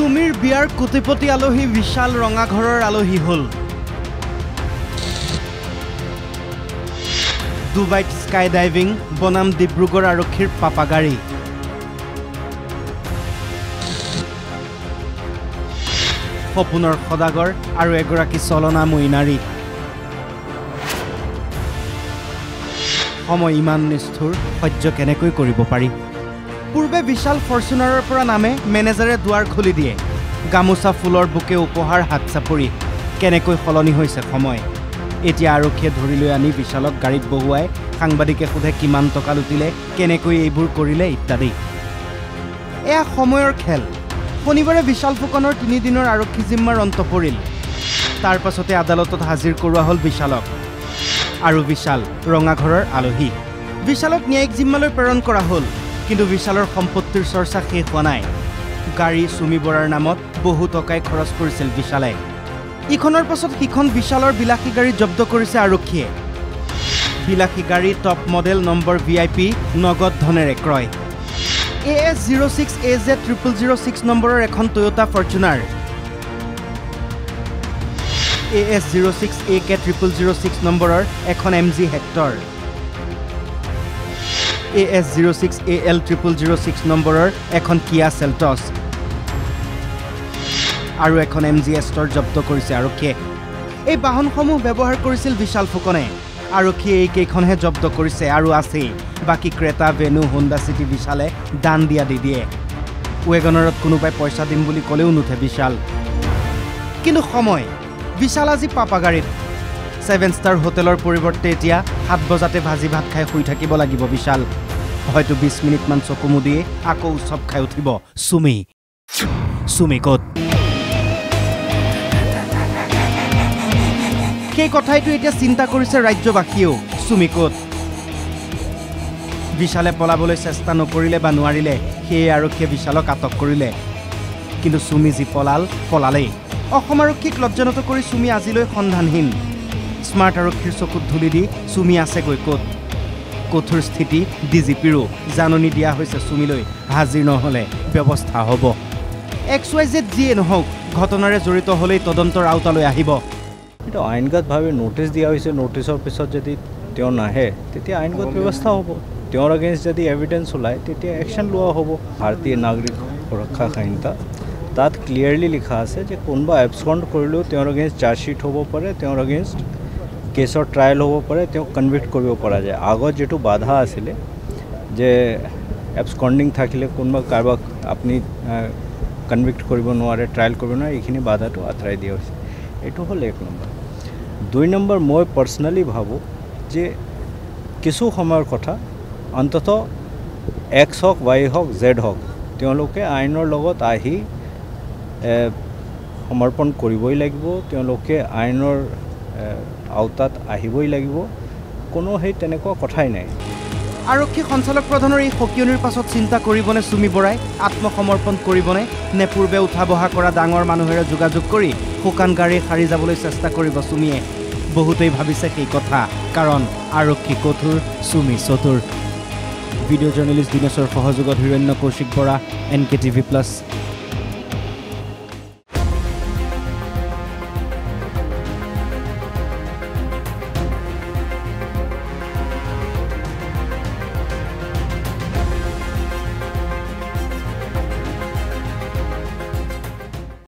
চুমিৰ বিয়াৰ কোটিপতি আলহী বিশাল ৰঙাঘৰৰ আলহী হ'ল। ডুবাইত স্কাই ডাইভিং বনাম ডিব্ৰুগড় আৰক্ষীৰ পাপাগাড়ী সপোনৰ সদাগৰ আৰু এগৰাকী চলনাময়ী নাৰী সময় ইমান নিষ্ঠুৰ সহ্য কেনেকৈ কৰিব পাৰি? পূৰ্বে বিশাল ফৰ্চুনাৰৰ পৰা নামে মেনেজাৰে দুৱাৰ খুলি দিয়ে। গামোচা ফুলৰ বুকে উপহাৰ হাত চাপৰি কেনেকৈ সলনি হৈছে সময়? এতিয়া আৰক্ষীয়ে ধৰি লৈ আনি বিশালক গাড়ীত বহুৱাই সাংবাদিকে সোধে কিমান টকা লুটিলে কেনেকৈ এইবোৰ কৰিলে ইত্যাদি। এয়া সময়ৰ খেল। শনিবাৰে বিশাল ফুকনৰ তিনিদিনৰ আৰক্ষী জিম্মাৰ অন্ত পৰিল। তাৰ পাছতে আদালতত হাজিৰ কৰোৱা হ'ল বিশালক। আৰু বিশাল ৰঙাঘৰৰ আলহী। বিশালক ন্যায়িক জিম্মালৈ প্ৰেৰণ কৰা হ'ল। কিন্তু বিশালৰ সম্পত্তিৰ চৰ্চা শেষ হোৱা নাই। গাড়ী চুমি বৰাৰ নামত বহু টকাই খৰচ কৰিছিল বিশালে। ইখনৰ পাছত সিখন বিশালৰ বিলাসী গাড়ী জব্দ কৰিছে আৰক্ষীয়ে। বিলাসী গাড়ী top model number V I P নগদ ধনেৰে ক্ৰয়। A S zero' six A Z triple zero' six নম্বৰৰ এখন Toyota Fortuner. A S zero' six A K triple zero' six নম্বৰৰ এখন M G Hector. A S zero' six A L triple zero' six নম্বৰৰ এখন কিয়া Seltos আৰু এখন M G এষ্টৰ জব্দ কৰিছে আৰক্ষীয়ে। এই বাহনসমূহ ব্যৱহাৰ কৰিছিল বিশাল ফুকনে। আৰক্ষীয়ে এইকেইখনহে জব্দ কৰিছে আৰু আছেই। বাকী ক্ৰেতা ভেনু হোণ্ডা চিটি বিশালে দান দিয়া দি দিয়ে। ৱেগনাৰত কোনোবাই পইচা দিম বুলি ক'লেও নুঠে বিশাল। কিন্তু সময় বিশাল আজি পাপাগাড়ীত। ছেভেন ষ্টাৰ হোটেলৰ পৰিৱৰ্তে এতিয়া সাত বজাতে ভাজি ভাত খাই শুই থাকিব লাগিব বিশাল। হয়তো বিছ মিনিটমান চকু মুদিয়ে আকৌ উৎসৱ খাই উঠিব। চুমি চুমি ক'ত? সেই কথাইতো এতিয়া চিন্তা কৰিছে ৰাজ্যবাসীয়েও। চুমি ক'ত? বিশালে পলাবলৈ চেষ্টা নকৰিলে বা নোৱাৰিলে সেয়ে আৰক্ষীয়ে বিশালক আটক কৰিলে। কিন্তু চুমি যি পলাল পলালেই। অসম আৰক্ষীক লজ্জানত কৰি চুমি আজিলৈ সন্ধানহীন। স্মাৰ্ট আৰক্ষীৰ চকুত ধূলি দি চুমি আছেগৈ ক'ত? কঠোৰ স্থিতি ডি জি পিৰো জাননী দিয়া হৈছে চুমিলৈ হাজিৰ নহ'লে ব্যৱস্থা হ'ব। এক্স ৱাই জেড যিয়ে নহওক ঘটনাৰে জড়িত হ'লেই তদন্তৰ আওতালৈ আহিব। এইটো আইনগতভাৱে ন'টিচ দিয়া হৈছে ন'টিচৰ পিছত যদি তেওঁ নাহে তেতিয়া আইনগত ব্যৱস্থা হ'ব। তেওঁৰ এগেইনষ্ট যদি এভিডেঞ্চ ওলায় তেতিয়া একশ্যন লোৱা হ'ব। ভাৰতীয় নাগৰিক সুৰক্ষা সংহিতা তাত ক্লিয়াৰলি লিখা আছে যে কোনোবা এবছণ্ড কৰিলেও তেওঁৰ এগেইনষ্ট চাৰ্জশ্বিট হ'ব পাৰে তেওঁৰ এগেইনষ্ট কেছৰ ট্ৰায়েল হ'ব পাৰে তেওঁক কনভিক্ট কৰিব পৰা যায়। আগত যিটো বাধা আছিলে যে এবছকণ্ডিং থাকিলে কোনোবা কাৰোবাক আপুনি কনভিক্ট কৰিব নোৱাৰে ট্ৰায়েল কৰিব নোৱাৰে এইখিনি বাধাটো আঁতৰাই দিয়া হৈছে। এইটো হ'ল এক নম্বৰ। দুই নম্বৰ মই পাৰ্চনেলি ভাবোঁ যে কিছু সময়ৰ কথা অন্তত এক্স হওক ৱাই হওক জেড হওক তেওঁলোকে আইনৰ লগত আহি সমৰ্পণ কৰিবই লাগিব। তেওঁলোকে আইনৰ আওতাত আহিবই লাগিব। কোনো সেই তেনেকুৱা কথাই নাই। আৰক্ষী সঞ্চালক প্ৰধানৰ এই সকিয়নিৰ পাছত চিন্তা কৰিবনে চুমি বৰাই? আত্মসমৰ্পণ কৰিবনে? নে পূৰ্বে উঠা বহা কৰা ডাঙৰ মানুহেৰে যোগাযোগ কৰি শুকান গাড়ী সাৰি যাবলৈ চেষ্টা কৰিব চুমিয়ে? বহুতেই ভাবিছে সেই কথা। কাৰণ আৰক্ষী কঠোৰ চুমি চতুৰ। ভিডিঅ' জাৰ্নেলিষ্ট দিনেশৰ সহযোগত Hiranya Kaushik Bora N K TV plus.